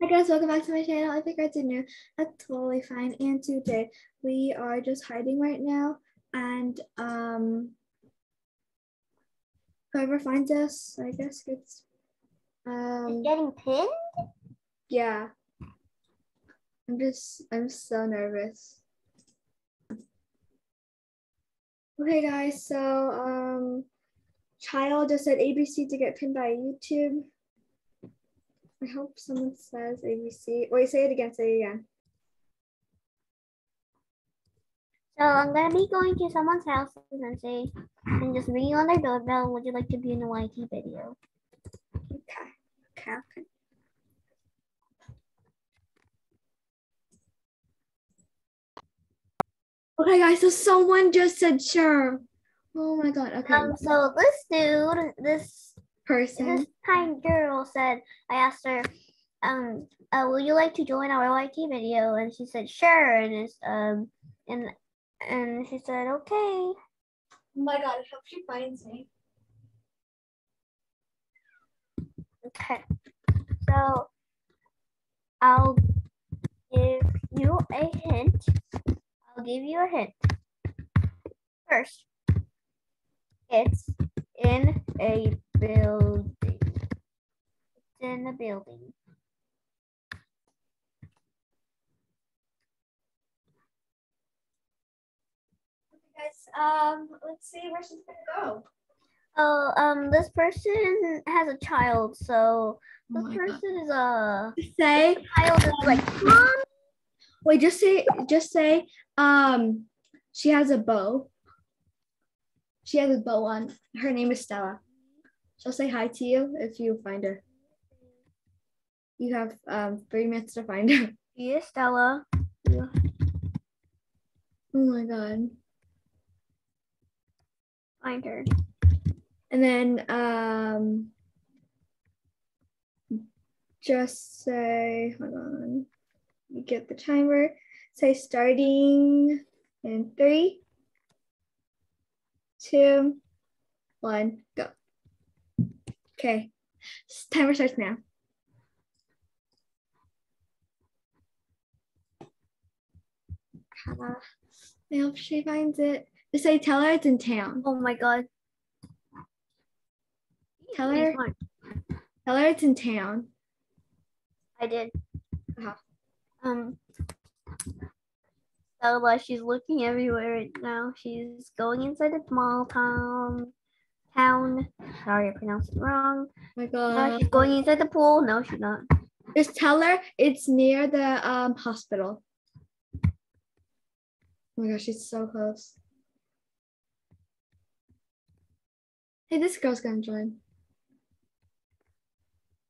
Hi guys, welcome back to my channel. If you guys are new, that's totally fine. And today we are just hiding right now, and um, whoever finds us, I guess gets um, Getting pinned? yeah. I'm just, I'm so nervous. Okay, guys. So um, child just said ABC to get pinned by YouTube. I hope someone says ABC. Wait, say it again. Say it again. So I'm gonna be going to someone's house and say and just ringing on their doorbell. Would you like to be in a YT video? Okay. Okay. Okay. Okay, guys. So someone just said sure. Oh my god. Okay. Um, so this dude, this Person. this kind girl said, I asked her, um, uh, will you like to join our YT video? And she said, sure. And it's um, and and she said, okay. Oh my god. I hope she finds me. Okay. So I'll give you a hint. I'll give you a hint. First, it's in a building. It's in a building. Okay, guys. Um. Let's see where she's gonna go. Oh, um, this person has a child, so Oh this God. person is a Say. child is like, mom. Wait. Just say. Just say. Um. She has a bow. She has a bow on. Her name is Stella. She'll say hi to you if you find her. You have um three minutes to find her. Yes, Stella. Oh my god. Find her. And then um just say hold on. You get the timer. Say starting in three, two, one, go. Okay. Timer starts now. Ah, I hope she finds it. Just say tell her it's in town. Oh my god. Tell her tell her it's in town. I did. Uh-huh. Um, Stella, she's looking everywhere right now. She's going inside the small town. Town. Sorry, I pronounced it wrong. Oh my god. she's going inside the pool. No, she's not. Just tell her it's near the um hospital. Oh my gosh, she's so close. Hey, this girl's gonna join.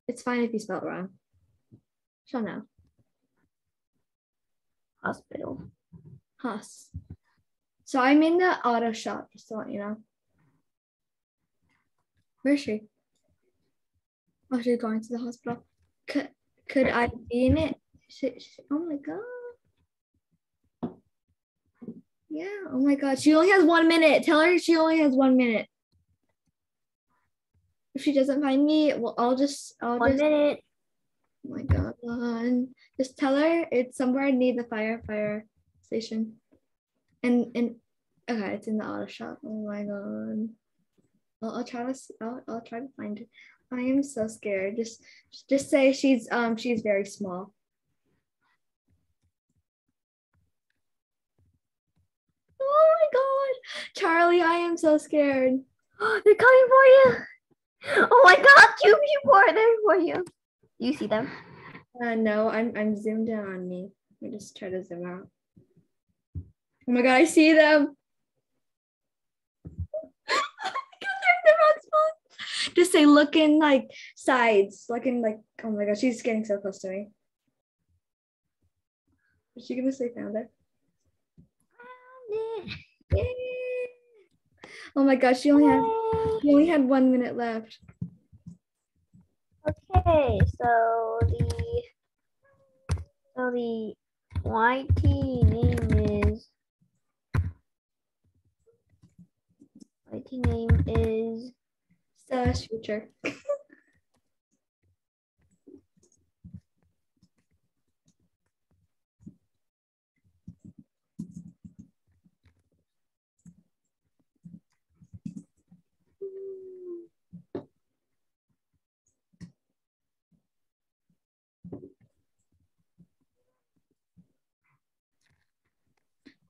It's fine if you spell it wrong. She'll know. Hospital. Hus. So I'm in the auto shop, just to let you know. Where is she? Oh, she's going to the hospital. Could could I be in it? She, she- oh my god. Yeah. Oh my god. She only has one minute. Tell her she only has one minute. If she doesn't find me, well, I'll just I'll One just. minute. Oh my god. Just tell her it's somewhere near the fire fire station. And and okay, it's in the auto shop. Oh my god. I'll, I'll try to I'll, I'll try to find it. I am so scared. Just just say she's um she's very small. Oh my god. Charlie, I am so scared. Oh, They're coming for you. Oh my god, two people are there for you. You see them? Uh, no, I'm I'm zoomed in on me. Let me just try to zoom out. Oh my god, I see them. Oh my God, they're in the wrong spot. Just say looking like sides, looking like oh my god, she's getting so close to me. Is she gonna say found her? Yay! Oh my gosh, she only had she only had one minute left. Okay, so the so the YT name is YT name is Stella's future.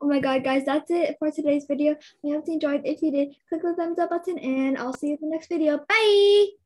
My god, guys, that's it for today's video. I hope you enjoyed. If you did, click the thumbs up button and I'll see you in the next video. Bye!